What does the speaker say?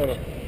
Evet.